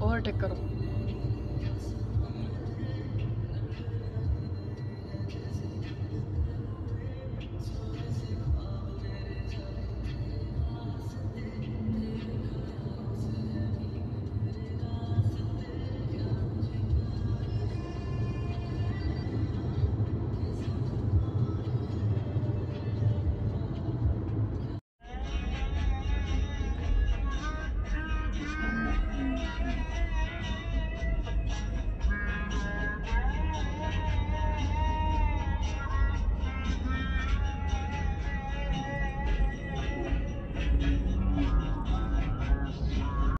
Overtake करो।